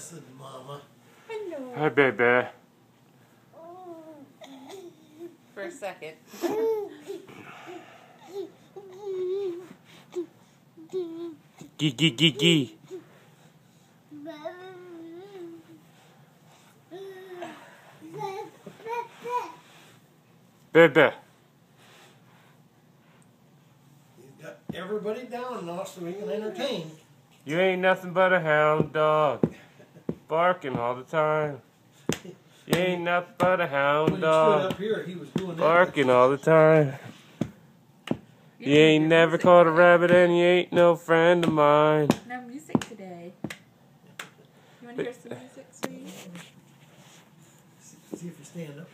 said Mama. Hello. Hi, baby. For a second. Gee, gee, gee, gee. Baby. He's got everybody down now so we can entertain. You ain't nothing but a hound dog. Barking all the time. You ain't nothing but a When hound he stood dog. up here, he was doing that. Barking all the time. You ain't never caught a rabbit and you ain't no friend of mine. No music today. You want to hear some music, sweetie? See if you stand up.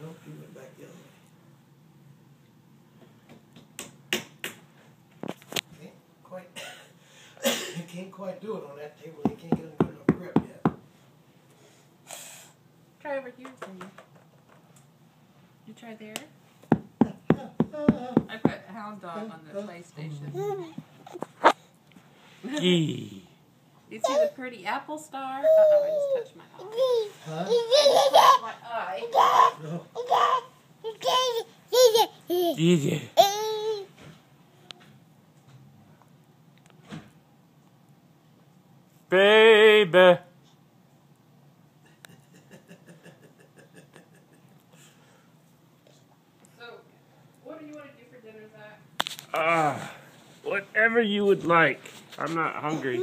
Nope, he went back the other way. Can't quite, he can't quite do it on that table. He can't get a good enough grip yet. Try over here, sweetie. You try there? I put Hound Dog on the PlayStation. Gee. You see the pretty apple star? Uh oh, I just touched my eye. Huh? My eye. No. Gee. Baby. So, what do you want to do for dinner, Zach? Ah, whatever you would like. I'm not hungry.